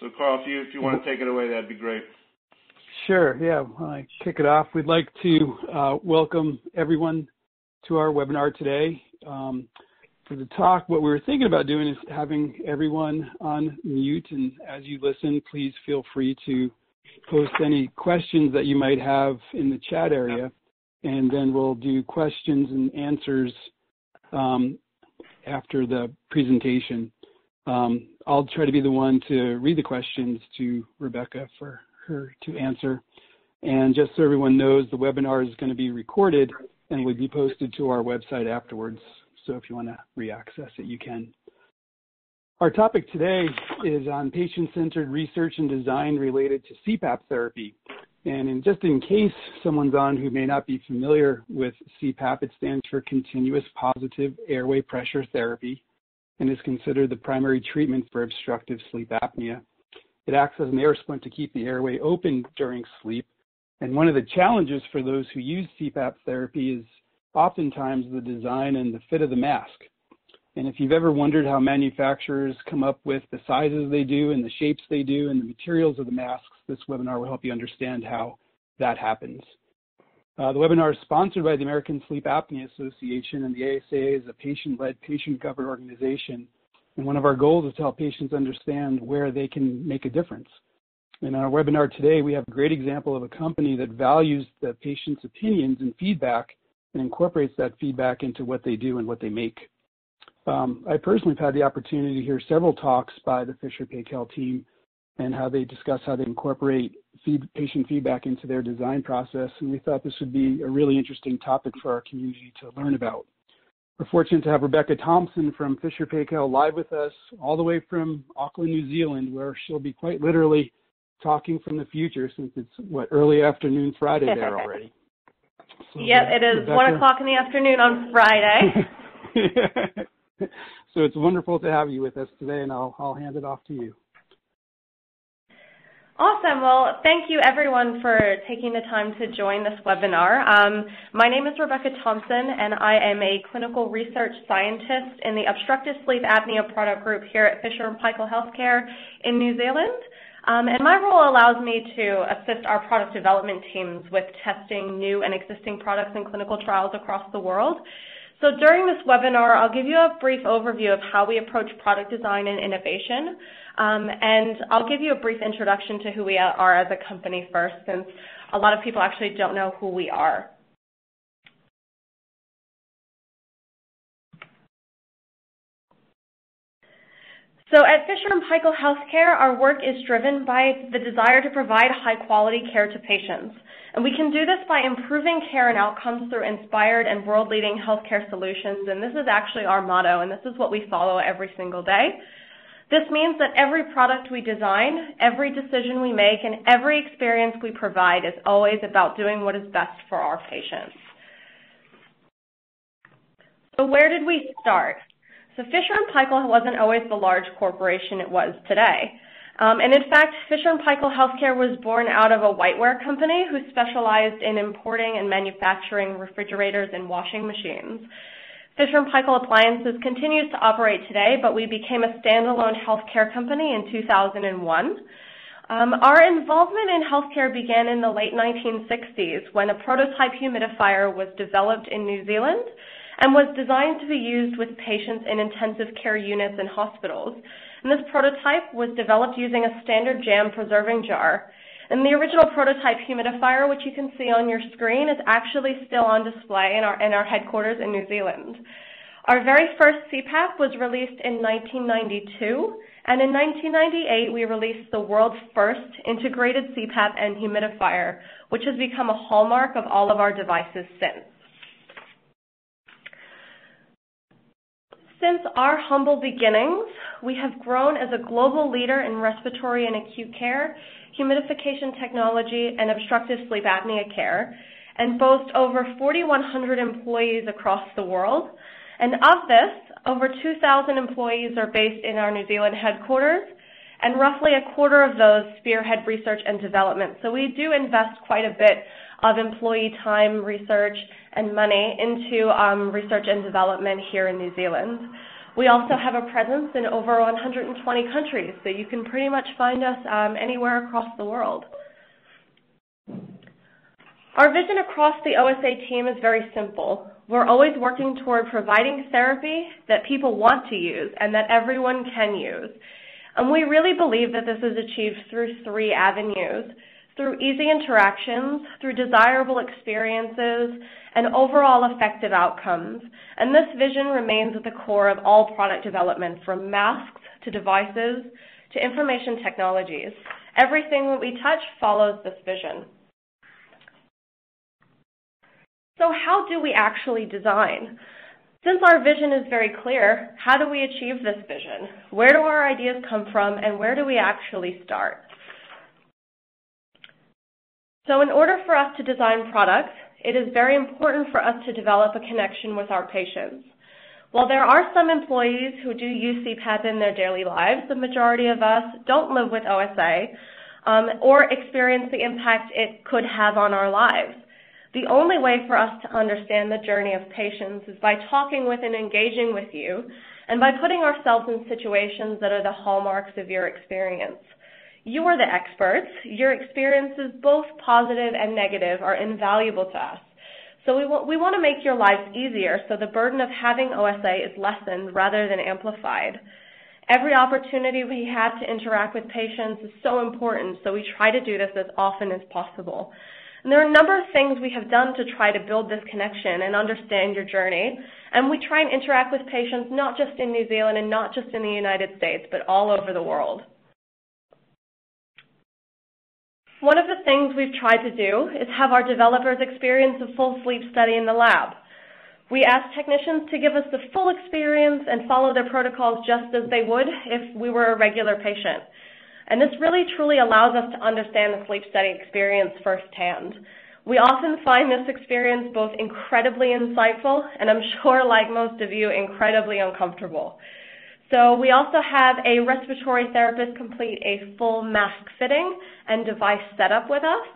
So, Carl, if you if you want to take it away, that'd be great. Sure. Yeah. I kick it off. We'd like to uh, welcome everyone to our webinar today. Um, for the talk, what we were thinking about doing is having everyone on mute, and as you listen, please feel free to post any questions that you might have in the chat area, and then we'll do questions and answers um, after the presentation. Um, I'll try to be the one to read the questions to Rebecca for her to answer. And just so everyone knows, the webinar is going to be recorded and will be posted to our website afterwards. So if you want to re-access it, you can. Our topic today is on patient-centered research and design related to CPAP therapy. And in, just in case someone's on who may not be familiar with CPAP, it stands for Continuous Positive Airway Pressure Therapy and is considered the primary treatment for obstructive sleep apnea. It acts as an air splint to keep the airway open during sleep. And one of the challenges for those who use CPAP therapy is oftentimes the design and the fit of the mask. And if you've ever wondered how manufacturers come up with the sizes they do and the shapes they do and the materials of the masks, this webinar will help you understand how that happens. Uh, the webinar is sponsored by the American Sleep Apnea Association, and the ASA is a patient-led, patient-governed organization. And one of our goals is to help patients understand where they can make a difference. In our webinar today, we have a great example of a company that values the patient's opinions and feedback and incorporates that feedback into what they do and what they make. Um, I personally have had the opportunity to hear several talks by the Fisher Paykel team and how they discuss how they incorporate feed, patient feedback into their design process. And we thought this would be a really interesting topic for our community to learn about. We're fortunate to have Rebecca Thompson from Fisher Paykel live with us, all the way from Auckland, New Zealand, where she'll be quite literally talking from the future since it's what early afternoon Friday there already. So, yep, it is Rebecca, one o'clock in the afternoon on Friday. so it's wonderful to have you with us today, and I'll I'll hand it off to you. Awesome. Well, thank you everyone for taking the time to join this webinar. Um, my name is Rebecca Thompson, and I am a clinical research scientist in the obstructive sleep apnea product group here at Fisher & Paykel Healthcare in New Zealand. Um, and my role allows me to assist our product development teams with testing new and existing products in clinical trials across the world. So during this webinar, I'll give you a brief overview of how we approach product design and innovation. Um, and I'll give you a brief introduction to who we are as a company first, since a lot of people actually don't know who we are. So at Fisher & Paykel Healthcare, our work is driven by the desire to provide high-quality care to patients. And we can do this by improving care and outcomes through inspired and world-leading healthcare solutions. And this is actually our motto, and this is what we follow every single day. This means that every product we design, every decision we make, and every experience we provide is always about doing what is best for our patients. So where did we start? So Fisher & Paykel wasn't always the large corporation it was today. Um, and in fact, Fisher & Paykel Healthcare was born out of a whiteware company who specialized in importing and manufacturing refrigerators and washing machines. Fisher & Paykel Appliances continues to operate today, but we became a standalone healthcare company in 2001. Um, our involvement in healthcare began in the late 1960s when a prototype humidifier was developed in New Zealand and was designed to be used with patients in intensive care units and hospitals. And this prototype was developed using a standard jam preserving jar. And the original prototype humidifier, which you can see on your screen, is actually still on display in our, in our headquarters in New Zealand. Our very first CPAP was released in 1992, and in 1998 we released the world's first integrated CPAP and humidifier, which has become a hallmark of all of our devices since. Since our humble beginnings, we have grown as a global leader in respiratory and acute care, humidification technology, and obstructive sleep apnea care, and boast over 4,100 employees across the world. And of this, over 2,000 employees are based in our New Zealand headquarters, and roughly a quarter of those spearhead research and development. So we do invest quite a bit of employee time, research, and money into um, research and development here in New Zealand. We also have a presence in over 120 countries, so you can pretty much find us um, anywhere across the world. Our vision across the OSA team is very simple. We're always working toward providing therapy that people want to use and that everyone can use. And we really believe that this is achieved through three avenues through easy interactions, through desirable experiences, and overall effective outcomes. And this vision remains at the core of all product development, from masks to devices to information technologies. Everything that we touch follows this vision. So how do we actually design? Since our vision is very clear, how do we achieve this vision? Where do our ideas come from and where do we actually start? So in order for us to design products, it is very important for us to develop a connection with our patients. While there are some employees who do use CPAP in their daily lives, the majority of us don't live with OSA um, or experience the impact it could have on our lives. The only way for us to understand the journey of patients is by talking with and engaging with you, and by putting ourselves in situations that are the hallmarks of your experience. You are the experts. Your experiences, both positive and negative, are invaluable to us. So we, we want to make your lives easier so the burden of having OSA is lessened rather than amplified. Every opportunity we have to interact with patients is so important, so we try to do this as often as possible. And there are a number of things we have done to try to build this connection and understand your journey. And we try and interact with patients not just in New Zealand and not just in the United States, but all over the world. One of the things we've tried to do is have our developers experience a full sleep study in the lab. We ask technicians to give us the full experience and follow their protocols just as they would if we were a regular patient. And this really truly allows us to understand the sleep study experience firsthand. We often find this experience both incredibly insightful and I'm sure, like most of you, incredibly uncomfortable. So we also have a respiratory therapist complete a full mask fitting and device setup with us.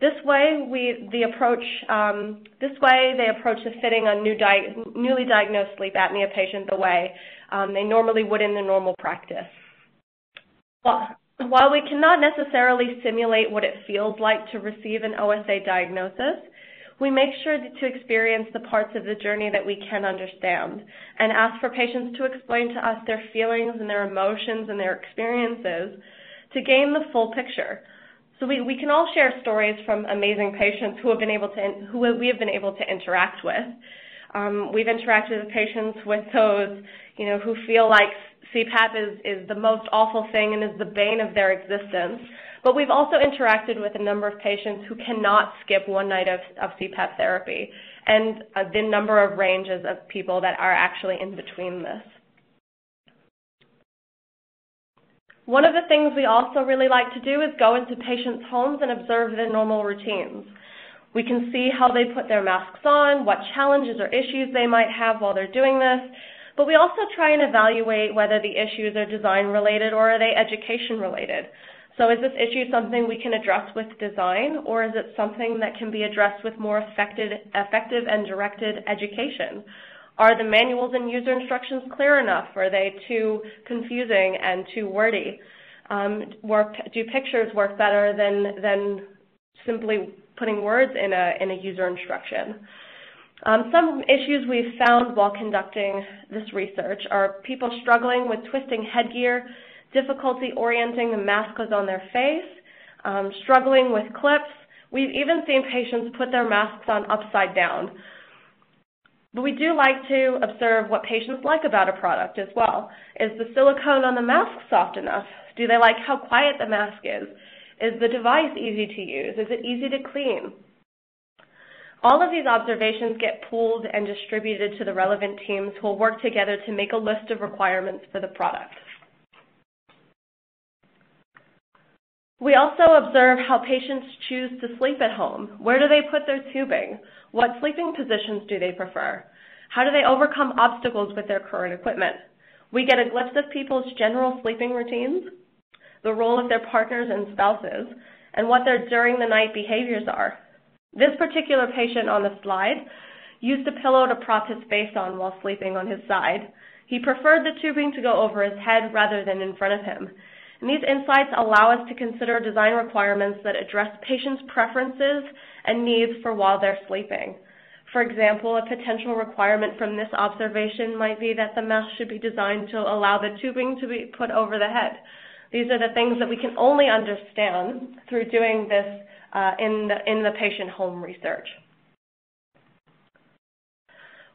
This way, we the approach um, this way they approach the fitting a new di newly diagnosed sleep apnea patient the way um, they normally would in the normal practice. While we cannot necessarily simulate what it feels like to receive an OSA diagnosis, we make sure to experience the parts of the journey that we can understand and ask for patients to explain to us their feelings and their emotions and their experiences to gain the full picture. So we, we can all share stories from amazing patients who have been able to who we have been able to interact with. Um, we've interacted with patients with those, you know, who feel like CPAP is, is the most awful thing and is the bane of their existence. But we've also interacted with a number of patients who cannot skip one night of, of CPAP therapy and uh, the number of ranges of people that are actually in between this. One of the things we also really like to do is go into patients' homes and observe their normal routines. We can see how they put their masks on, what challenges or issues they might have while they're doing this, but we also try and evaluate whether the issues are design related or are they education related. So is this issue something we can address with design or is it something that can be addressed with more effective, effective and directed education? Are the manuals and user instructions clear enough? Are they too confusing and too wordy? Um, work, do pictures work better than, than simply putting words in a, in a user instruction? Um, some issues we've found while conducting this research are people struggling with twisting headgear, difficulty orienting the masks on their face, um, struggling with clips. We've even seen patients put their masks on upside down. But we do like to observe what patients like about a product as well. Is the silicone on the mask soft enough? Do they like how quiet the mask is? Is the device easy to use? Is it easy to clean? All of these observations get pooled and distributed to the relevant teams who will work together to make a list of requirements for the product. We also observe how patients choose to sleep at home. Where do they put their tubing? What sleeping positions do they prefer? How do they overcome obstacles with their current equipment? We get a glimpse of people's general sleeping routines, the role of their partners and spouses, and what their during the night behaviors are. This particular patient on the slide used a pillow to prop his face on while sleeping on his side. He preferred the tubing to go over his head rather than in front of him. And these insights allow us to consider design requirements that address patients' preferences and needs for while they're sleeping. For example, a potential requirement from this observation might be that the mask should be designed to allow the tubing to be put over the head. These are the things that we can only understand through doing this Uh, in, the, in the patient home research.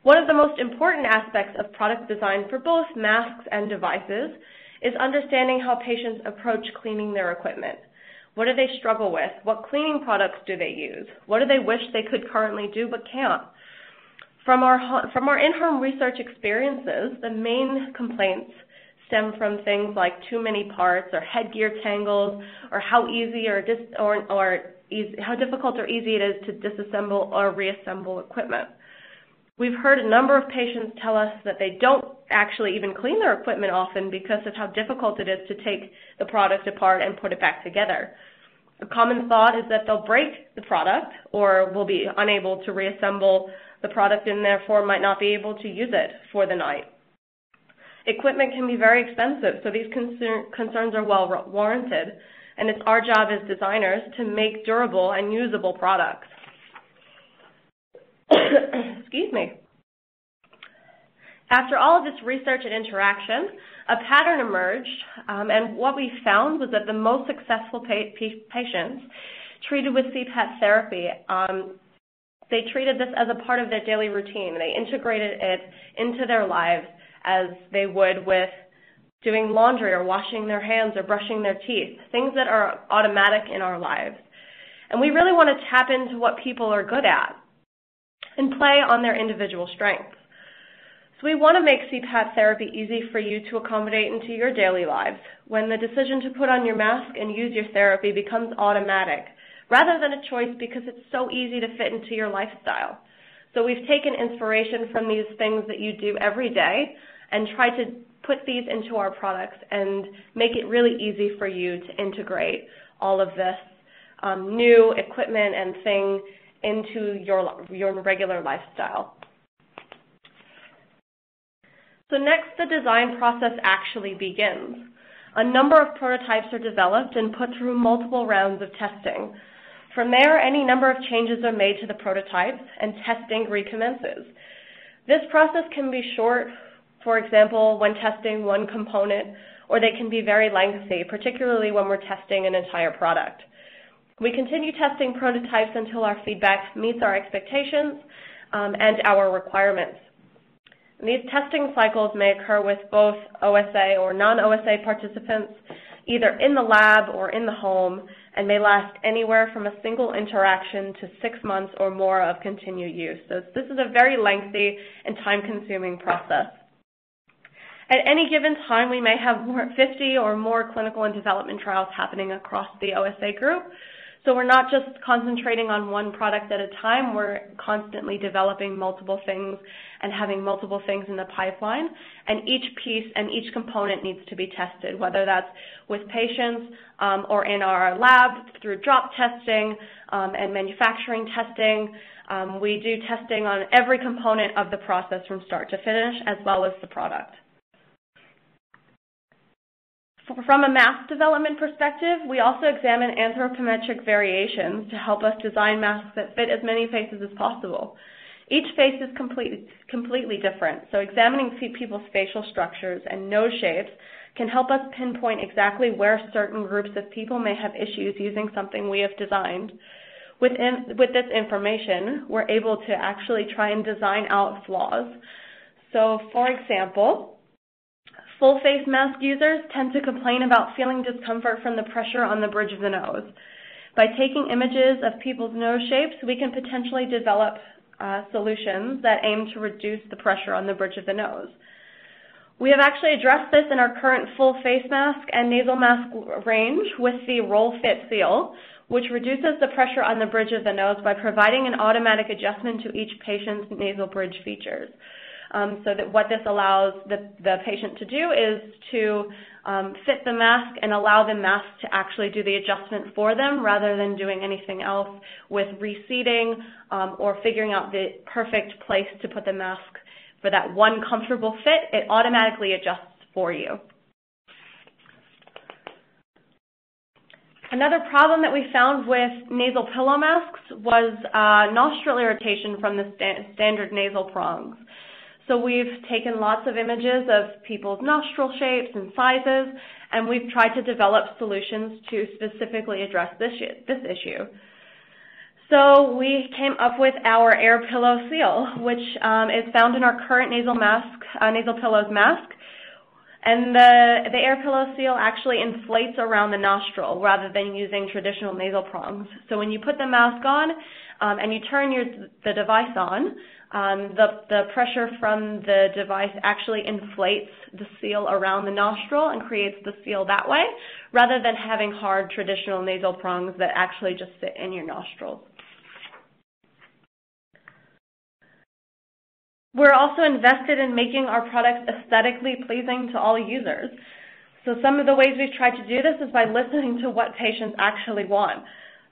One of the most important aspects of product design for both masks and devices is understanding how patients approach cleaning their equipment. What do they struggle with? What cleaning products do they use? What do they wish they could currently do but can't? From our, from our in-home research experiences, the main complaints stem from things like too many parts or headgear tangles or how easy or, dis, or, or easy, how difficult or easy it is to disassemble or reassemble equipment. We've heard a number of patients tell us that they don't actually even clean their equipment often because of how difficult it is to take the product apart and put it back together. A common thought is that they'll break the product or will be unable to reassemble the product and therefore might not be able to use it for the night. Equipment can be very expensive, so these concern, concerns are well warranted, and it's our job as designers to make durable and usable products. Excuse me. After all of this research and interaction, a pattern emerged, um, and what we found was that the most successful pa patients treated with CPAP therapy, um, they treated this as a part of their daily routine. They integrated it into their lives as they would with doing laundry or washing their hands or brushing their teeth, things that are automatic in our lives. And we really want to tap into what people are good at and play on their individual strengths. So we want to make CPAP therapy easy for you to accommodate into your daily lives when the decision to put on your mask and use your therapy becomes automatic rather than a choice because it's so easy to fit into your lifestyle. So we've taken inspiration from these things that you do every day and try to put these into our products and make it really easy for you to integrate all of this um, new equipment and thing into your, your regular lifestyle. So next, the design process actually begins. A number of prototypes are developed and put through multiple rounds of testing. From there, any number of changes are made to the prototypes and testing recommences. This process can be short, for example, when testing one component, or they can be very lengthy, particularly when we're testing an entire product. We continue testing prototypes until our feedback meets our expectations um, and our requirements. And these testing cycles may occur with both OSA or non-OSA participants, either in the lab or in the home, and may last anywhere from a single interaction to six months or more of continued use. So this is a very lengthy and time-consuming process. At any given time, we may have 50 or more clinical and development trials happening across the OSA group, so we're not just concentrating on one product at a time, we're constantly developing multiple things and having multiple things in the pipeline. And each piece and each component needs to be tested, whether that's with patients um, or in our lab through drop testing um, and manufacturing testing. Um, we do testing on every component of the process from start to finish, as well as the product. From a mask development perspective, we also examine anthropometric variations to help us design masks that fit as many faces as possible. Each face is complete, completely different, so examining people's facial structures and nose shapes can help us pinpoint exactly where certain groups of people may have issues using something we have designed. Within, with this information, we're able to actually try and design out flaws. So, for example, Full face mask users tend to complain about feeling discomfort from the pressure on the bridge of the nose. By taking images of people's nose shapes, we can potentially develop uh, solutions that aim to reduce the pressure on the bridge of the nose. We have actually addressed this in our current full face mask and nasal mask range with the Roll Fit Seal, which reduces the pressure on the bridge of the nose by providing an automatic adjustment to each patient's nasal bridge features. Um, so that what this allows the, the patient to do is to um, fit the mask and allow the mask to actually do the adjustment for them rather than doing anything else with reseating um, or figuring out the perfect place to put the mask for that one comfortable fit, it automatically adjusts for you. Another problem that we found with nasal pillow masks was uh, nostril irritation from the sta standard nasal prongs. So we've taken lots of images of people's nostril shapes and sizes, and we've tried to develop solutions to specifically address this, this issue. So we came up with our air pillow seal, which um, is found in our current nasal mask, uh, nasal pillows mask. And the, the air pillow seal actually inflates around the nostril rather than using traditional nasal prongs. So when you put the mask on um, and you turn your, the device on, um, the, the pressure from the device actually inflates the seal around the nostril and creates the seal that way, rather than having hard traditional nasal prongs that actually just sit in your nostrils. We're also invested in making our products aesthetically pleasing to all users. So some of the ways we've tried to do this is by listening to what patients actually want.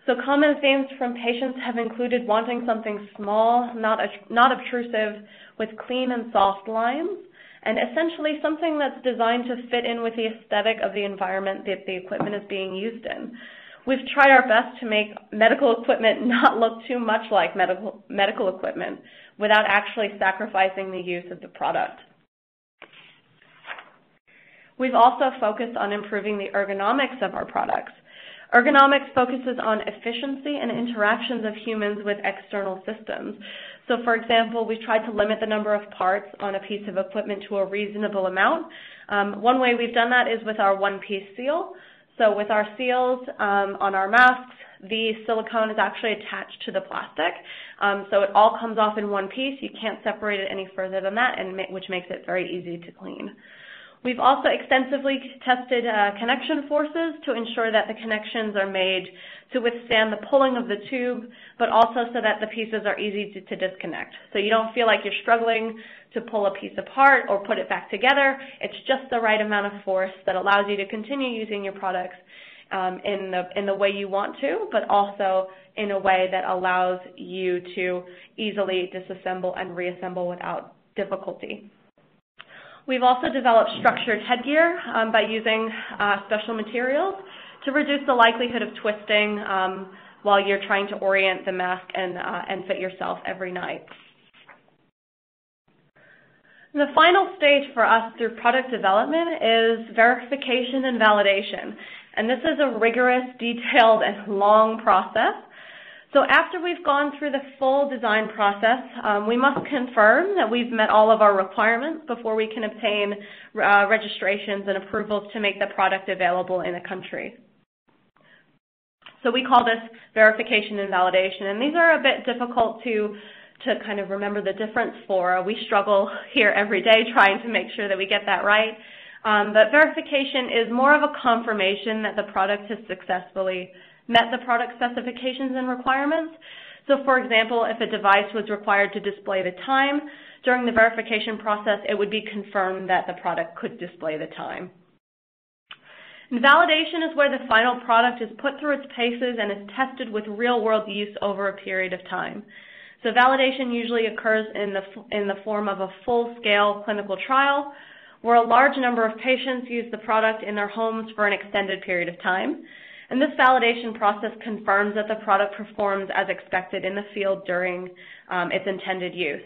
So common themes from patients have included wanting something small, not, not obtrusive, with clean and soft lines, and essentially something that's designed to fit in with the aesthetic of the environment that the equipment is being used in. We've tried our best to make medical equipment not look too much like medical, medical equipment without actually sacrificing the use of the product. We've also focused on improving the ergonomics of our products. Ergonomics focuses on efficiency and interactions of humans with external systems. So for example, we've tried to limit the number of parts on a piece of equipment to a reasonable amount. Um, one way we've done that is with our one-piece seal. So with our seals um, on our masks, the silicone is actually attached to the plastic. Um, so it all comes off in one piece. You can't separate it any further than that, and which makes it very easy to clean. We've also extensively tested uh, connection forces to ensure that the connections are made to withstand the pulling of the tube, but also so that the pieces are easy to, to, disconnect. So you don't feel like you're struggling to pull a piece apart or put it back together. It's just the right amount of force that allows you to continue using your products um, in, the, in the way you want to, but also in a way that allows you to easily disassemble and reassemble without difficulty. We've also developed structured headgear um, by using uh, special materials to reduce the likelihood of twisting um, while you're trying to orient the mask and, uh, and fit yourself every night. The final stage for us through product development is verification and validation. And this is a rigorous, detailed, and long process. So after we've gone through the full design process, um, we must confirm that we've met all of our requirements before we can obtain uh, registrations and approvals to make the product available in a country. So we call this verification and validation, and these are a bit difficult to to kind of remember the difference for. We struggle here every day trying to make sure that we get that right. Um, but verification is more of a confirmation that the product has successfully met the product specifications and requirements. So for example, if a device was required to display the time, during the verification process, it would be confirmed that the product could display the time. And validation is where the final product is put through its paces and is tested with real-world use over a period of time. So validation usually occurs in the, in the form of a full-scale clinical trial where a large number of patients use the product in their homes for an extended period of time. And this validation process confirms that the product performs as expected in the field during um, its intended use.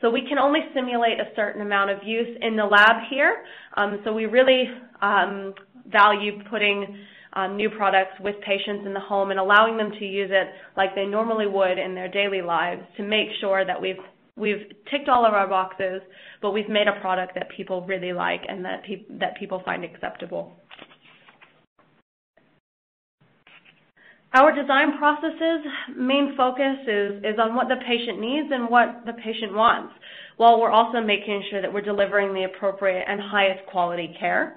So we can only simulate a certain amount of use in the lab here. Um, so we really um, value putting um, new products with patients in the home and allowing them to use it like they normally would in their daily lives to make sure that we've we've ticked all of our boxes, but we've made a product that people really like and that, pe that people find acceptable. Our design processes main focus is, is on what the patient needs and what the patient wants, while we're also making sure that we're delivering the appropriate and highest quality care.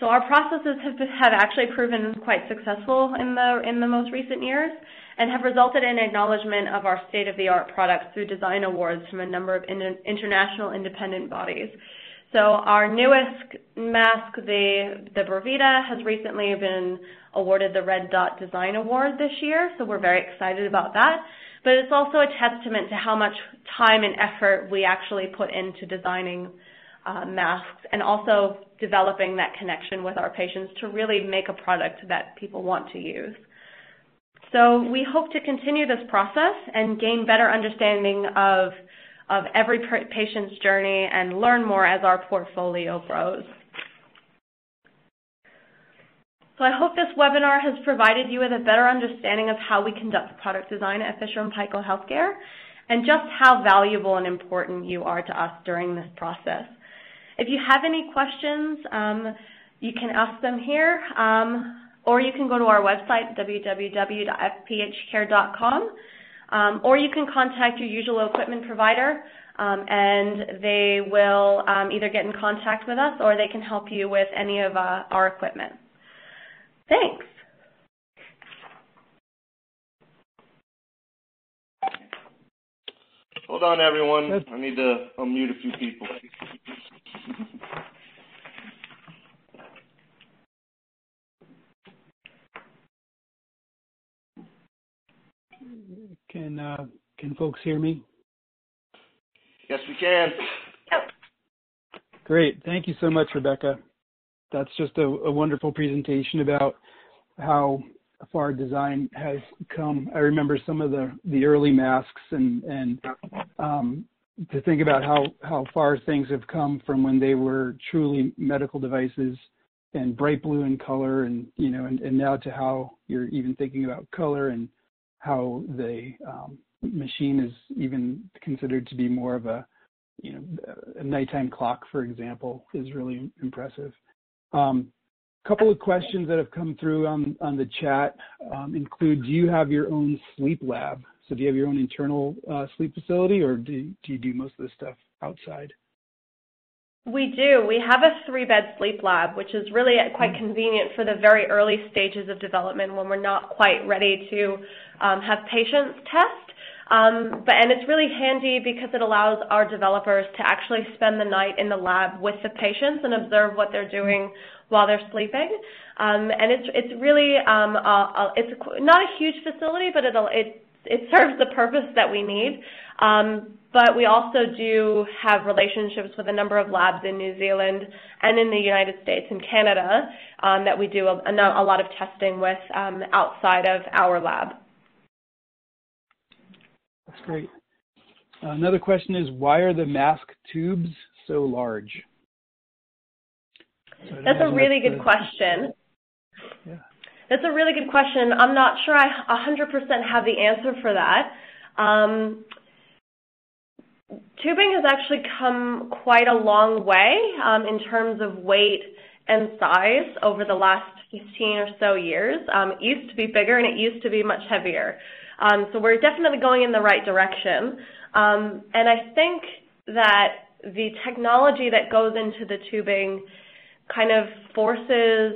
So our processes have, have actually proven quite successful in the, in the most recent years and have resulted in acknowledgement of our state-of-the-art products through design awards from a number of in international independent bodies. So our newest mask, the, the Brevida, has recently been awarded the Red Dot Design Award this year, so we're very excited about that. But it's also a testament to how much time and effort we actually put into designing uh, masks and also developing that connection with our patients to really make a product that people want to use. So we hope to continue this process and gain better understanding of of every patient's journey and learn more as our portfolio grows. So I hope this webinar has provided you with a better understanding of how we conduct product design at Fisher & Paykel Healthcare and just how valuable and important you are to us during this process. If you have any questions, um, you can ask them here, um, or you can go to our website, www.fphcare.com. Um, or you can contact your usual equipment provider um, and they will um, either get in contact with us or they can help you with any of uh, our equipment. Thanks. Hold on, everyone. I need to unmute a few people. Can uh, can folks hear me? Yes, we can. Great. Thank you so much, Rebecca. That's just a, a wonderful presentation about how far design has come. I remember some of the, the early masks and, and um, to think about how, how far things have come from when they were truly medical devices and bright blue in color and, you know, and, and now to how you're even thinking about color and how the um, machine is even considered to be more of a you know a nighttime clock, for example, is really impressive. A um, couple of questions that have come through on on the chat um, include: Do you have your own sleep lab? So do you have your own internal uh, sleep facility, or do do you do most of this stuff outside? We do. We have a three-bed sleep lab, which is really quite mm. convenient for the very early stages of development when we're not quite ready to um, have patients test. Um, but and it's really handy because it allows our developers to actually spend the night in the lab with the patients and observe what they're doing while they're sleeping. Um, and it's it's really um, a, a, it's not a huge facility, but it'll it it serves the purpose that we need. Um, but we also do have relationships with a number of labs in New Zealand and in the United States and Canada um, that we do a, a, lot of testing with um, outside of our lab. That's great. Another question is, why are the mask tubes so large? So that's a really good question. Yeah. That's a really good question. I'm not sure I 100% have the answer for that. Um, tubing has actually come quite a long way um, in terms of weight and size over the last 15 or so years. Um, it used to be bigger and it used to be much heavier. Um, so we're definitely going in the right direction. Um, and I think that the technology that goes into the tubing kind of forces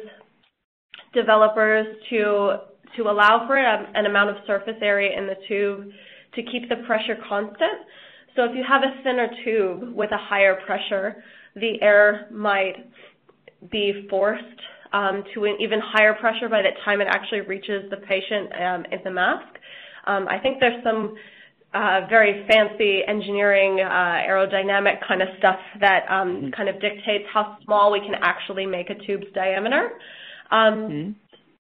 developers to to allow for an amount of surface area in the tube to keep the pressure constant. So if you have a thinner tube with a higher pressure, the air might be forced um, to an even higher pressure by the time it actually reaches the patient um, in the mask. Um, I think there's some uh, very fancy engineering, uh, aerodynamic kind of stuff that um, mm-hmm. kind of dictates how small we can actually make a tube's diameter. Um, mm-hmm.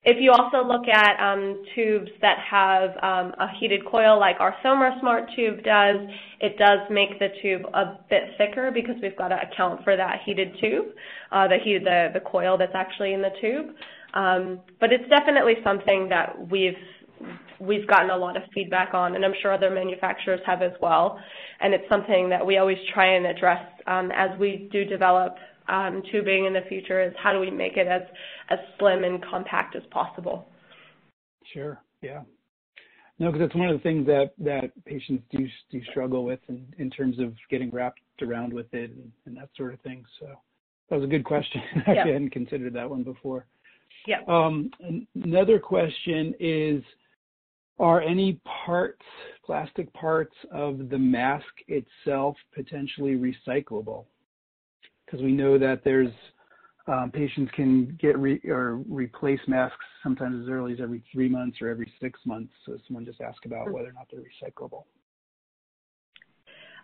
If you also look at um, tubes that have um, a heated coil like our ThermoSmart tube does, it does make the tube a bit thicker because we've got to account for that heated tube, uh, the, heat, the, the coil that's actually in the tube. Um, but it's definitely something that we've we've gotten a lot of feedback on, and I'm sure other manufacturers have as well. And it's something that we always try and address um, as we do develop um, tubing in the future is how do we make it as, as slim and compact as possible. Sure, yeah. No, because that's one of the things that, that patients do, do struggle with in, in terms of getting wrapped around with it and, and that sort of thing. So that was a good question. I yep. hadn't considered that one before. Yeah. Um, another question is, are any parts, plastic parts of the mask itself potentially recyclable? Because we know that there's um, patients can get re- or replace masks sometimes as early as every three months or every six months. So someone just asked about hmm. whether or not they're recyclable.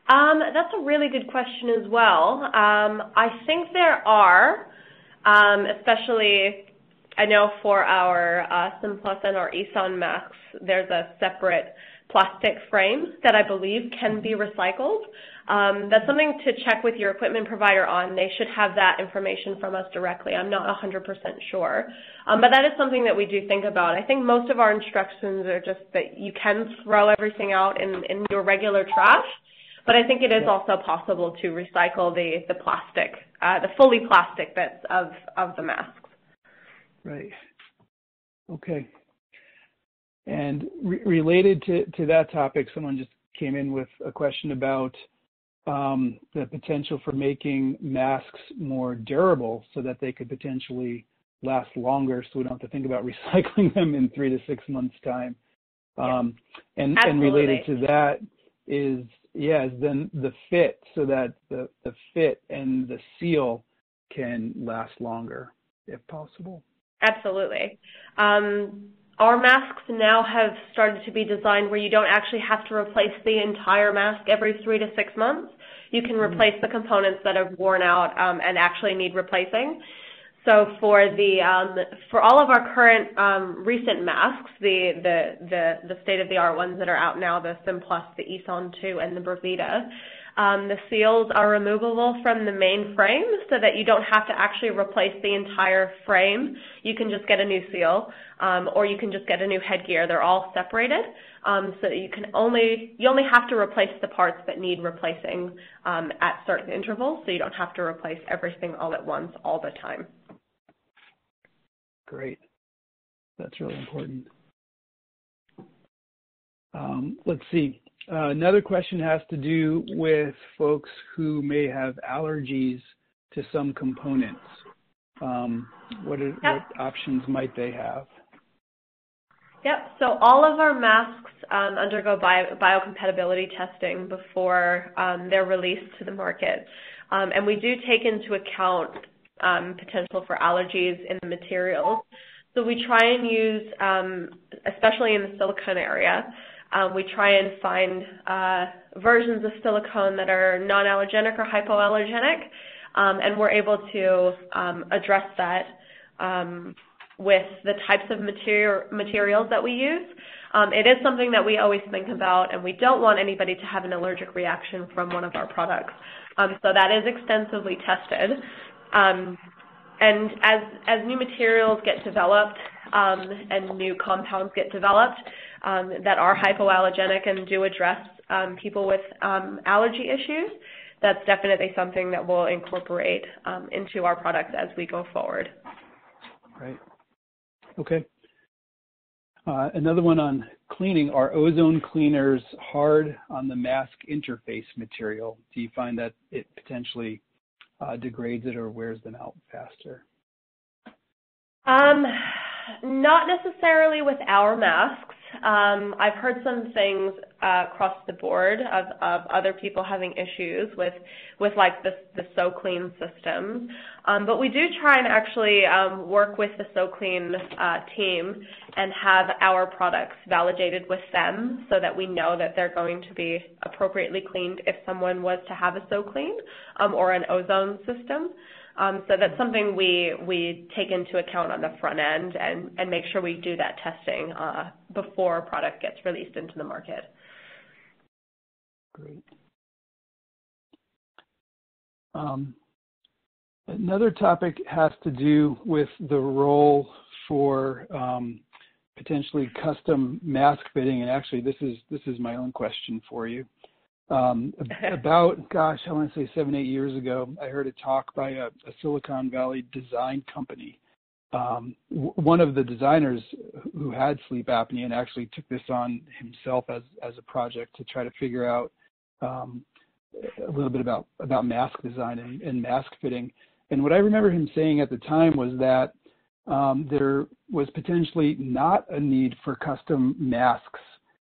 Um, that's a really good question as well. Um, I think there are, um, especially I know for our uh, Simplus and our ESON masks, there's a separate plastic frame that I believe can be recycled. Um, that's something to check with your equipment provider on. They should have that information from us directly. I'm not 100% sure. Um, but that is something that we do think about. I think most of our instructions are just that you can throw everything out in, in your regular trash, but I think it is also possible to recycle the, the plastic, uh, the fully plastic bits of, of the masks. Right. Okay. And re related to, to that topic, someone just came in with a question about um, the potential for making masks more durable so that they could potentially last longer so we don't have to think about recycling them in three to six months time. Um, and, and related to that is, yeah, is then the fit so that the, the fit and the seal can last longer if possible. Absolutely. Um, our masks now have started to be designed where you don't actually have to replace the entire mask every three to six months. You can mm-hmm. replace the components that have worn out um, and actually need replacing. So for the um, for all of our current um, recent masks, the the the, the state of the art ones that are out now, the Simplus, the ESON 2, and the Brevida, um, the seals are removable from the main frame so that you don't have to actually replace the entire frame. You can just get a new seal, um, or you can just get a new headgear. They're all separated, um, so you can only you only have to replace the parts that need replacing um, at certain intervals. So you don't have to replace everything all at once all the time. Great, that's really important. Um, let's see. Uh, another question has to do with folks who may have allergies to some components. Um, what, are, yep. what options might they have? Yep. So all of our masks um, undergo bio, biocompatibility testing before um, they're released to the market. Um, and we do take into account um, potential for allergies in the materials. So we try and use, um, especially in the silicone area, we try and find uh, versions of silicone that are non-allergenic or hypoallergenic, um, and we're able to um, address that um, with the types of material, materials that we use. Um, it is something that we always think about, and we don't want anybody to have an allergic reaction from one of our products. Um, so that is extensively tested. And as, as new materials get developed and new compounds get developed, um, that are hypoallergenic and do address um, people with um, allergy issues, that's definitely something that we'll incorporate um, into our products as we go forward. Right. Okay. Uh, another one on cleaning. Are ozone cleaners hard on the mask interface material? Do you find that it potentially uh, degrades it or wears them out faster? Um, not necessarily with our masks. Um, I've heard some things uh, across the board of, of other people having issues with with like the the SoClean systems, um, but we do try and actually um, work with the SoClean uh, team and have our products validated with them so that we know that they're going to be appropriately cleaned if someone was to have a SoClean um, or an ozone system. Um, so that's something we we take into account on the front end and and make sure we do that testing uh, before a product gets released into the market. Great. Um, another topic has to do with the role for um, potentially custom mask fitting, and actually this is this is my own question for you. Um, about, gosh, I want to say seven, eight years ago, I heard a talk by a, a Silicon Valley design company. Um, one of the designers who had sleep apnea and actually took this on himself as as a project to try to figure out um, a little bit about about mask design and, and, mask fitting. And what I remember him saying at the time was that um, there was potentially not a need for custom masks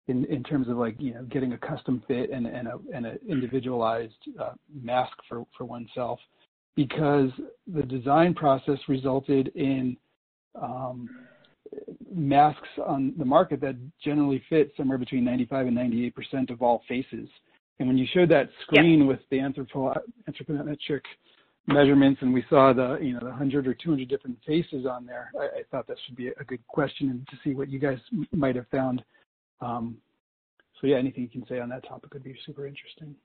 in, in terms of like you know getting a custom fit and and a and an individualized uh, mask for for oneself, because the design process resulted in um, masks on the market that generally fit somewhere between 95 and 98 percent of all faces. And when you showed that screen with the anthropo- anthropometric measurements and we saw the you know the 100 or 200 different faces on there, I, I thought that should be a good question and to see what you guys might have found. Um, so yeah, anything you can say on that topic would be super interesting.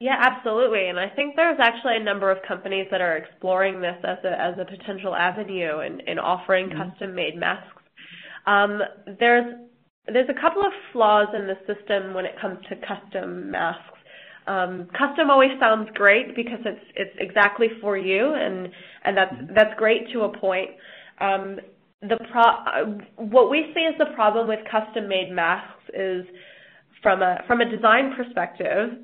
Yeah, absolutely. And I think there's actually a number of companies that are exploring this as a, as a potential avenue in, in offering mm-hmm. custom-made masks. Um, there's there's a couple of flaws in the system when it comes to custom masks. Um, custom always sounds great because it's it's exactly for you, and and that's mm-hmm. that's great to a point. Um, the pro what we see as the problem with custom-made masks is from a from a design perspective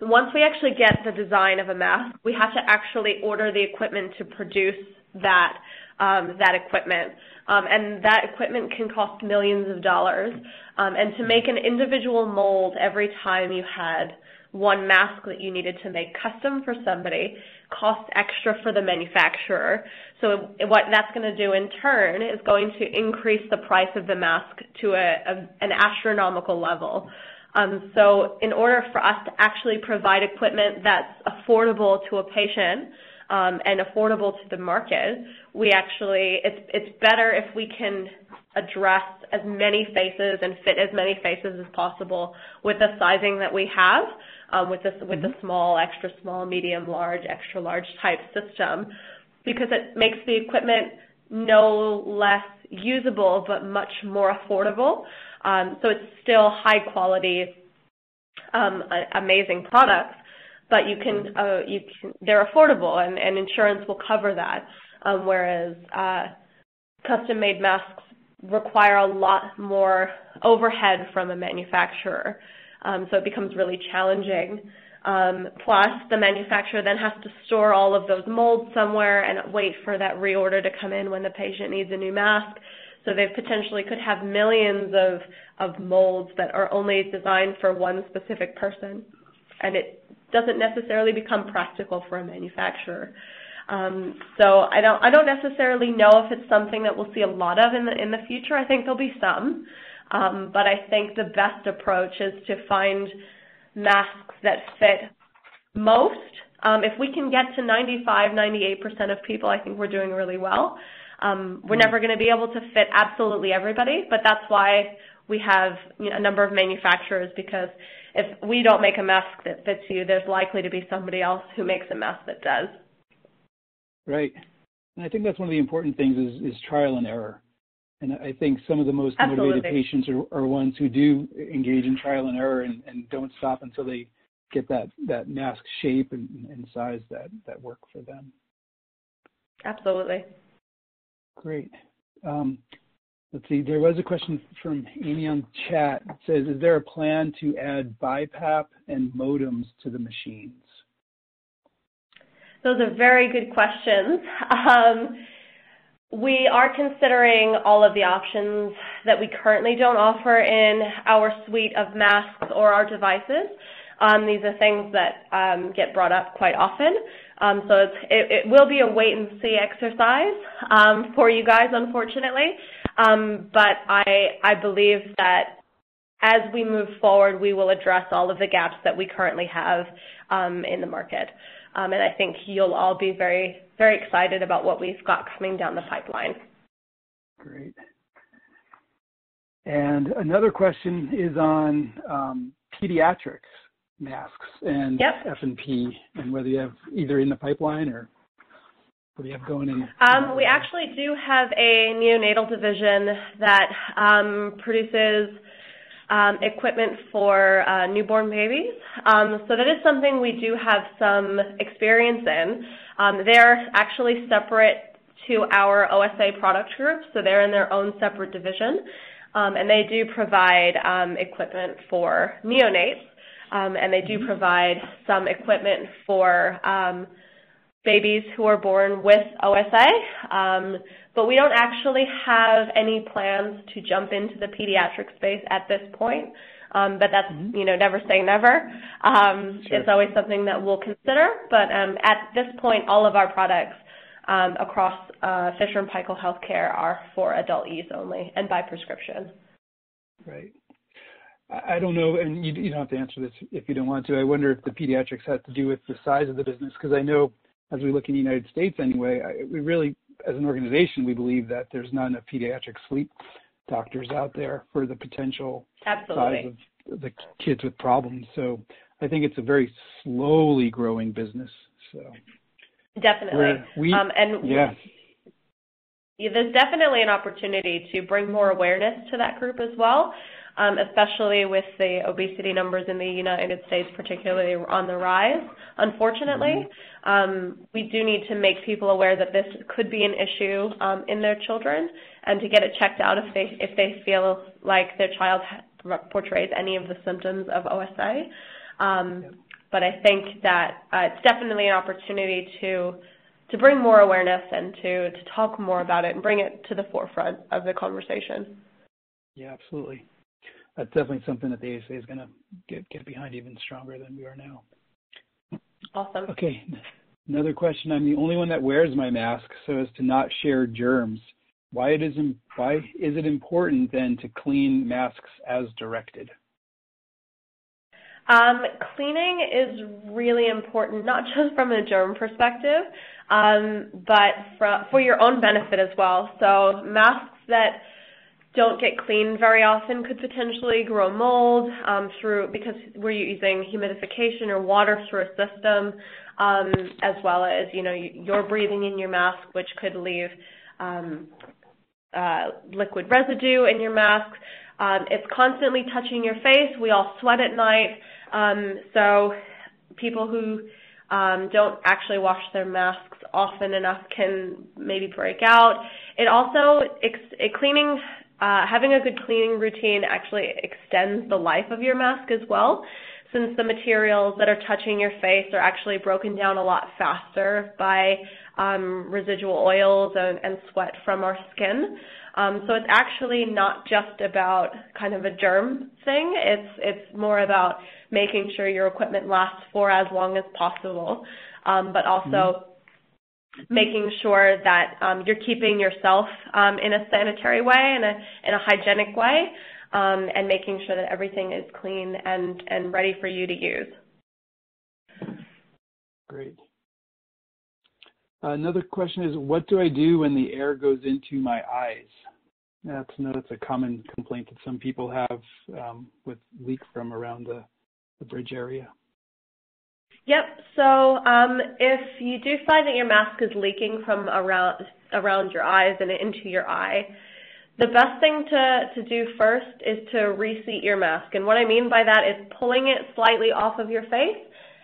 once we actually get the design of a mask, we have to actually order the equipment to produce that um, that equipment. Um, and that equipment can cost millions of dollars. Um, and to make an individual mold every time you had one mask that you needed to make custom for somebody costs extra for the manufacturer. So what that's going to do in turn is going to increase the price of the mask to a, a, an astronomical level. Um, so in order for us to actually provide equipment that's affordable to a patient um, and affordable to the market, we actually it's it's better if we can address as many faces and fit as many faces as possible with the sizing that we have, um, with this with the mm-hmm. small, extra small, medium, large, extra large type system, because it makes the equipment no less usable but much more affordable. Um, so it's still high quality, um, amazing products, but you can, uh, you can, they're affordable and, and insurance will cover that. Um, whereas uh, custom made masks require a lot more overhead from a manufacturer. Um, so it becomes really challenging. Um, plus, the manufacturer then has to store all of those molds somewhere and wait for that reorder to come in when the patient needs a new mask. So they potentially could have millions of, of molds that are only designed for one specific person. And it doesn't necessarily become practical for a manufacturer. Um, so I don't I don't necessarily know if it's something that we'll see a lot of in the in the future. I think there'll be some, um, but I think the best approach is to find masks that fit most. Um, if we can get to 95, 98% of people, I think we're doing really well. Um, we're never going to be able to fit absolutely everybody, but that's why we have you know, a number of manufacturers because if we don't make a mask that fits you, there's likely to be somebody else who makes a mask that does. Right. And I think that's one of the important things is, is trial and error. And I think some of the most Absolutely. motivated patients are, are, ones who do engage in trial and error and, and don't stop until they get that, that mask shape and, and size that, that work for them. Absolutely. Great. Um, let's see, there was a question from Amy on chat. It says, is there a plan to add BiPAP and modems to the machines? Those are very good questions. Um, we are considering all of the options that we currently don't offer in our suite of masks or our devices. Um, these are things that um, get brought up quite often. Um, so it, it, will be a wait and see exercise um, for you guys, unfortunately. Um, but I, I believe that as we move forward, we will address all of the gaps that we currently have um, in the market. And I think you'll all be very, very excited about what we've got coming down the pipeline. Great. And another question is on um, pediatrics masks and yep. F&P and whether you have either in the pipeline or what do you have going in? Um, we actually do have a neonatal division that um, produces um, equipment for uh, newborn babies. Um, so that is something we do have some experience in. Um, they're actually separate to our OSA product group, so they're in their own separate division. Um, and they do provide equipment for neonates um, and they do mm-hmm. provide some equipment for um, babies who are born with OSA. Um, but we don't actually have any plans to jump into the pediatric space at this point. Um, but that's, mm-hmm. you know, never say never. Um, sure. It's always something that we'll consider. But um, at this point, all of our products um, across uh, Fisher and Paykel Healthcare are for adult use only and by prescription. Right. I don't know, and you, you don't have to answer this if you don't want to. I wonder if the pediatrics has to do with the size of the business, because I know as we look in the United States anyway, I, we really, as an organization, we believe that there's not enough pediatric sleep doctors out there for the potential Absolutely. size of the kids with problems. So I think it's a very slowly growing business. So definitely, we, um, and yeah. There's definitely an opportunity to bring more awareness to that group as well um, especially with the obesity numbers in the United States, particularly on the rise. Unfortunately, mm-hmm. um, we do need to make people aware that this could be an issue um, in their children, and to get it checked out if they if they feel like their child portrays any of the symptoms of OSA. Um, but I think that uh, it's definitely an opportunity to to bring more awareness and to to talk more about it and bring it to the forefront of the conversation. Yeah, absolutely that's definitely something that the ASA is going to get get behind even stronger than we are now. Awesome. Okay, another question. I'm the only one that wears my mask so as to not share germs. Why it is why is it important then to clean masks as directed? Um, cleaning is really important, not just from a germ perspective, um, but for, for your own benefit as well. So masks that don't get cleaned very often could potentially grow mold um, through because we're using humidification or water through a system, um, as well as you know you're breathing in your mask, which could leave um, uh, liquid residue in your mask. Um, it's constantly touching your face. We all sweat at night, um, so people who um, don't actually wash their masks often enough can maybe break out. It also, it, cleaning uh, having a good cleaning routine actually extends the life of your mask as well, since the materials that are touching your face are actually broken down a lot faster by um, residual oils and, and, sweat from our skin. Um, so it's actually not just about kind of a germ thing. It's it's more about making sure your equipment lasts for as long as possible, um, but also mm-hmm making sure that um, you're keeping yourself um, in a sanitary way, and a, in a hygienic way, um, and making sure that everything is clean and, and ready for you to use. Great. Another question is, what do I do when the air goes into my eyes? That's, no, that's a common complaint that some people have um, with leak from around the, the bridge area. Yep. So um, if you do find that your mask is leaking from around around your eyes and into your eye, the best thing to, to do first is to reseat your mask. And what I mean by that is pulling it slightly off of your face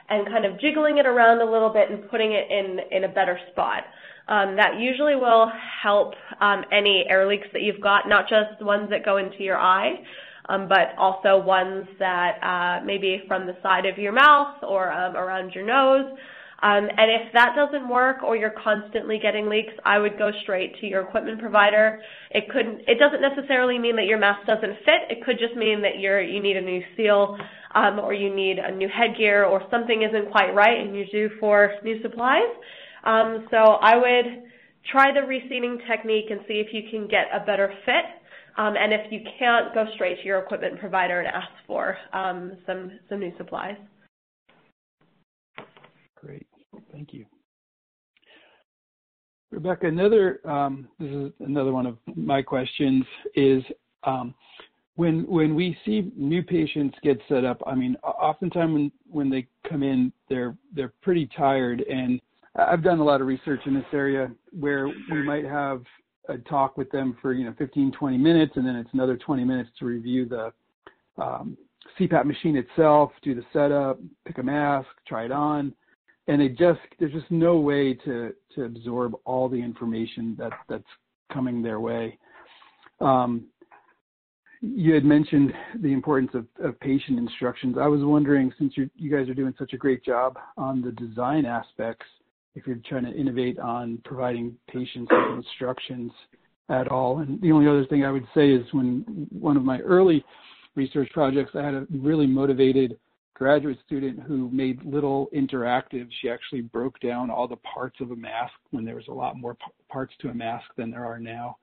and kind of jiggling it around a little bit and putting it in, in a better spot. Um, that usually will help um, any air leaks that you've got, not just the ones that go into your eye, um, but also ones that uh, maybe from the side of your mouth or um, around your nose. Um, and if that doesn't work or you're constantly getting leaks, I would go straight to your equipment provider. It could it doesn't necessarily mean that your mask doesn't fit. It could just mean that you're you need a new seal um, or you need a new headgear or something isn't quite right and you're due for new supplies. Um, so I would try the reseating technique and see if you can get a better fit. Um, and if you can't, go straight to your equipment provider and ask for um, some, some new supplies. Great. Thank you. Rebecca, another um, this is another one of my questions is um, when when we see new patients get set up. I mean, oftentimes when when they come in, they're they're pretty tired, and I've done a lot of research in this area where we might have a talk with them for you know 15 20 minutes and then it's another 20 minutes to review the um, CPAP machine itself do the setup pick a mask try it on. And it just there's just no way to to absorb all the information that that's coming their way. Um, you had mentioned the importance of, of patient instructions. I was wondering since you you guys are doing such a great job on the design aspects if you're trying to innovate on providing patients with instructions at all. And the only other thing I would say is when one of my early research projects. I had a really motivated graduate student who made little interactive. She actually broke down all the parts of a mask when there was a lot more parts to a mask than there are now,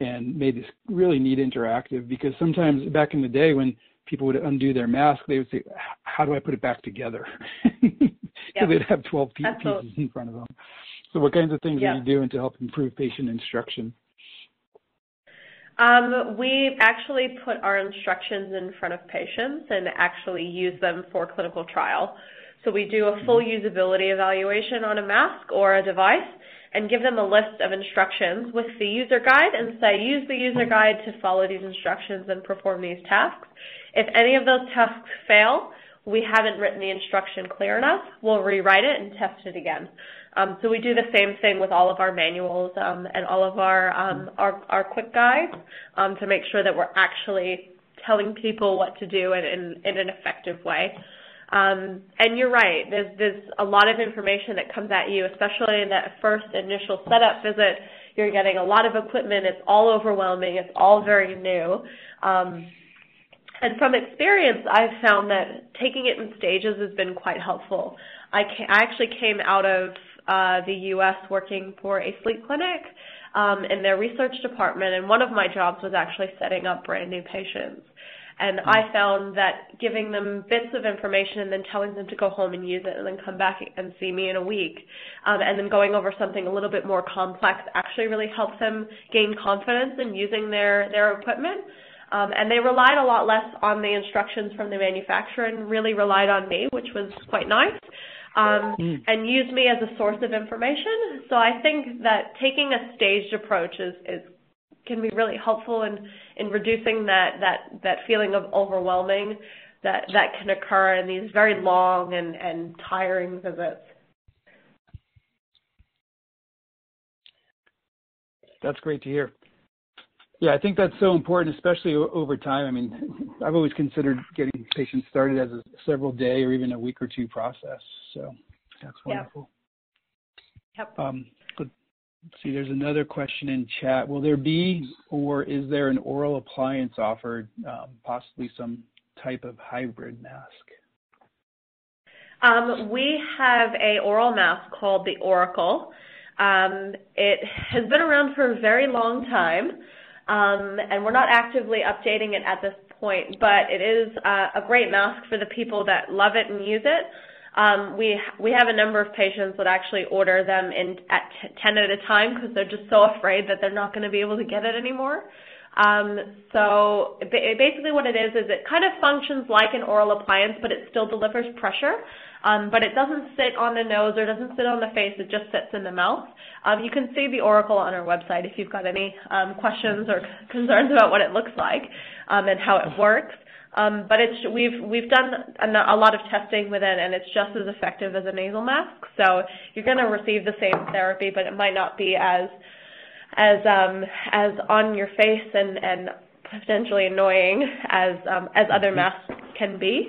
and made this really neat interactive. Because sometimes back in the day when people would undo their mask, they would say, "How do I put it back together?" Yep. they'd have 12 pieces in front of them. So, what kinds of things yep. are you doing to help improve patient instruction? Um, we actually put our instructions in front of patients and actually use them for clinical trial. So we do a full mm-hmm. usability evaluation on a mask or a device and give them a list of instructions with the user guide and say, use the user guide to follow these instructions and perform these tasks. If any of those tasks fail, we haven't written the instruction clear enough, we'll rewrite it and test it again. Um, so we do the same thing with all of our manuals um, and all of our, um, our, our quick guides um, to make sure that we're actually telling people what to do in, in, in an effective way. Um, and you're right, there's, there's a lot of information that comes at you, especially in that first initial setup visit. You're getting a lot of equipment. It's all overwhelming. It's all very new. Um, and from experience, I've found that taking it in stages has been quite helpful. I, I actually came out of uh, the U.S. working for a sleep clinic um, in their research department, and one of my jobs was actually setting up brand new patients. And I found that giving them bits of information and then telling them to go home and use it and then come back and see me in a week, um, and then going over something a little bit more complex actually really helps them gain confidence in using their, their equipment. Um, and they relied a lot less on the instructions from the manufacturer and really relied on me, which was quite nice um, mm. and used me as a source of information. So I think that taking a staged approach is, is can be really helpful in, in reducing that, that, that feeling of overwhelming that, that can occur in these very long and, and tiring visits. That's great to hear. Yeah, I think that's so important, especially over time. I mean, I've always considered getting patients started as a several day or even a week or two process. So that's wonderful. Yep. yep. Um, let's see, there's another question in chat. Will there be or is there an oral appliance offered, um, possibly some type of hybrid mask? Um, we have a oral mask called the Oracle. Um, it has been around for a very long time um, and we're not actively updating it at this point, but it is uh, a great mask for the people that love it and use it. Um, we we have a number of patients that actually order them in at 10 at a time because they're just so afraid that they're not going to be able to get it anymore. Um, so basically what it is is it kind of functions like an oral appliance, but it still delivers pressure. Um, but it doesn't sit on the nose or doesn't sit on the face. It just sits in the mouth. Um, you can see the Oracle on our website if you've got any um, questions or concerns about what it looks like um, and how it works. Um, but it's, we've, we've done a, a lot of testing with it, and it's just as effective as a nasal mask. So you're going to receive the same therapy, but it might not be as as um, as on your face and, and potentially annoying as um, as other mm-hmm. masks can be.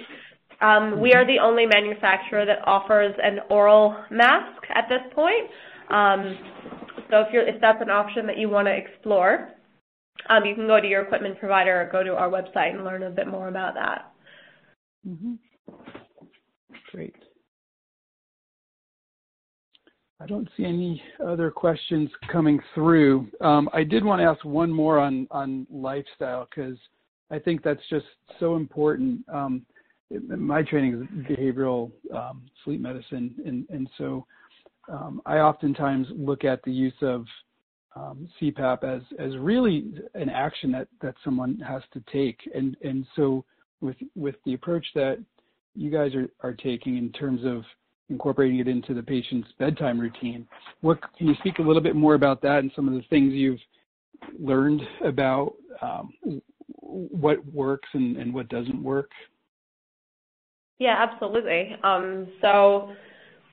Um, we are the only manufacturer that offers an oral mask at this point. Um, so if, you're, if that's an option that you want to explore, um, you can go to your equipment provider or go to our website and learn a bit more about that. Mm-hmm. Great. I don't see any other questions coming through. Um, I did want to ask one more on, on lifestyle because I think that's just so important. Um, my training is behavioral um, sleep medicine, and, and so um, I oftentimes look at the use of um, CPAP as, as really an action that, that someone has to take. And, and so with, with the approach that you guys are, are taking in terms of incorporating it into the patient's bedtime routine. What can you speak a little bit more about that and some of the things you've learned about um, what works and, and, what doesn't work? Yeah, absolutely. Um, so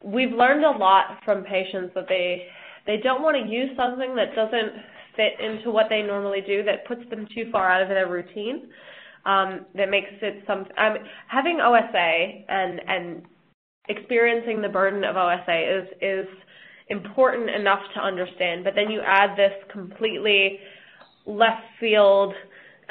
we've learned a lot from patients that they they don't want to use something that doesn't fit into what they normally do that puts them too far out of their routine. Um, that makes it some having OSA and and experiencing the burden of OSA is is important enough to understand, but then you add this completely left field,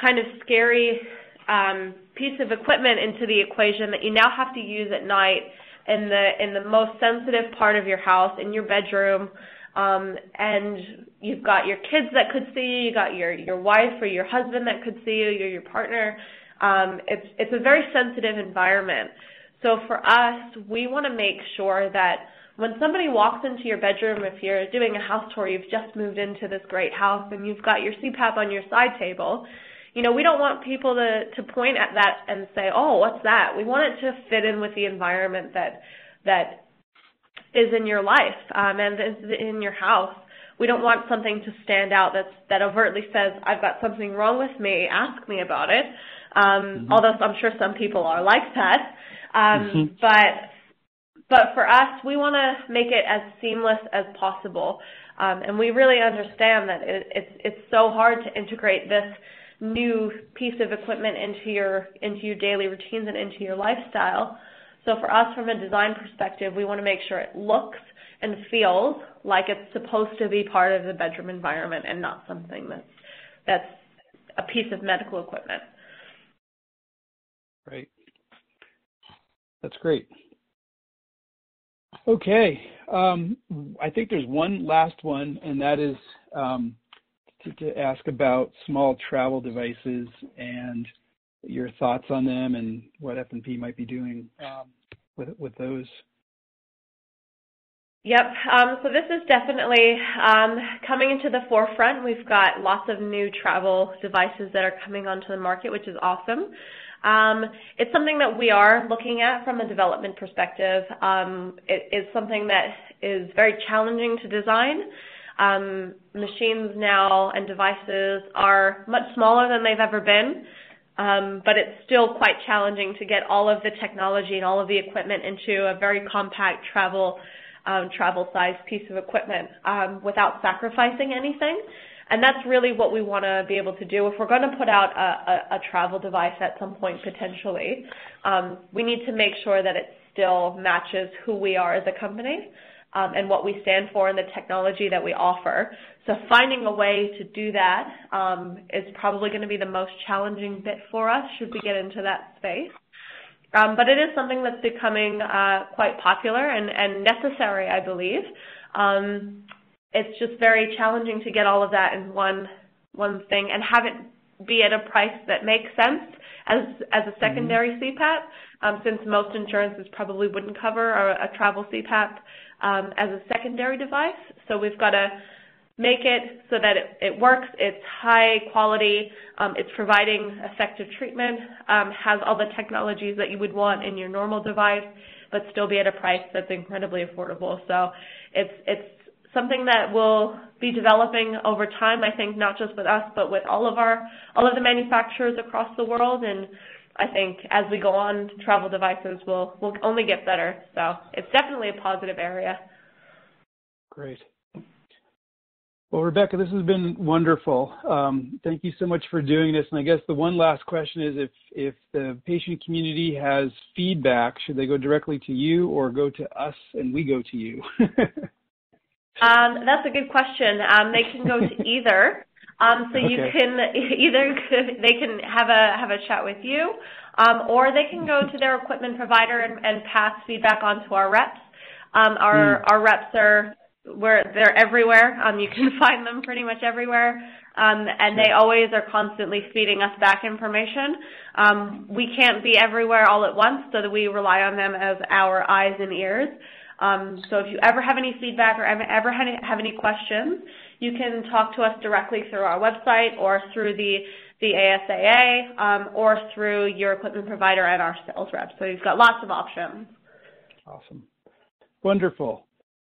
kind of scary um, piece of equipment into the equation that you now have to use at night in the in the most sensitive part of your house, in your bedroom, um, and you've got your kids that could see you, you got your your wife or your husband that could see you, your your partner. Um, it's it's a very sensitive environment. So for us, we want to make sure that when somebody walks into your bedroom, if you're doing a house tour, you've just moved into this great house and you've got your CPAP on your side table, you know, we don't want people to, to point at that and say, oh, what's that? We want it to fit in with the environment that, that is in your life um, and is in your house. We don't want something to stand out that's, that overtly says, I've got something wrong with me, ask me about it. Um, mm-hmm. Although I'm sure some people are like that. Um, mm-hmm. But but for us, we want to make it as seamless as possible. Um, and we really understand that it, it's, it's so hard to integrate this new piece of equipment into your, into your daily routines and into your lifestyle. So for us, from a design perspective, we want to make sure it looks and feels like it's supposed to be part of the bedroom environment and not something that's, that's a piece of medical equipment. Right. That's great. Okay. Um, I think there's one last one, and that is um, to, ask about small travel devices and your thoughts on them and what F&P might be doing um, with, with those. Yep. Um, so this is definitely um, coming into the forefront. We've got lots of new travel devices that are coming onto the market, which is awesome. It's something that we are looking at from a development perspective. It is something that is very challenging to design. Um, machines now and devices are much smaller than they've ever been, um, but it's still quite challenging to get all of the technology and all of the equipment into a very compact travel um, travel size piece of equipment um, without sacrificing anything. And that's really what we want to be able to do. If we're going to put out a, a, a travel device at some point potentially, um, we need to make sure that it still matches who we are as a company um, and what we stand for and the technology that we offer. So finding a way to do that um, is probably going to be the most challenging bit for us should we get into that space. Um, but it is something that's becoming uh, quite popular and, and, necessary, I believe. Um, it's just very challenging to get all of that in one one thing and have it be at a price that makes sense as as a mm-hmm. secondary mm-hmm. CPAP, um, since most insurances probably wouldn't cover a, a travel CPAP um, as a secondary device. So we've got to make it so that it, it works, it's high quality, um, it's providing effective treatment, um, has all the technologies that you would want in your normal device, but still be at a price that's incredibly affordable. So it's it's something that we'll be developing over time, I think, not just with us, but with all of our, all of the manufacturers across the world. And I think as we go on, travel devices will, will only get better. So it's definitely a positive area. Great. Well, Rebecca, this has been wonderful. Um, thank you so much for doing this. And I guess the one last question is if, if the patient community has feedback, should they go directly to you or go to us and we go to you? Um, that's a good question. Um, they can go to either. Um, so okay. you can either they can have a have a chat with you, um, or they can go to their equipment provider and, and pass feedback on to our reps. Um, our mm. our reps are where they're everywhere. Um, you can find them pretty much everywhere, um, and they always are constantly feeding us back information. Um, we can't be everywhere all at once, so that we rely on them as our eyes and ears. Um, so if you ever have any feedback or ever, ever have any questions, you can talk to us directly through our website or through the, the ASAA um, or through your equipment provider and our sales rep. So you've got lots of options. Awesome. Wonderful.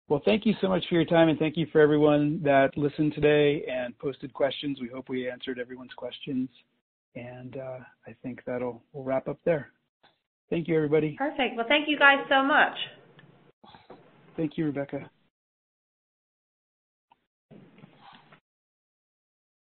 Well, thank you so much for your time, and thank you for everyone that listened today and posted questions. We hope we answered everyone's questions, and uh, I think that'll we'll wrap up there. Thank you, everybody. Perfect. Well, thank you guys so much. Thank you, Rebecca.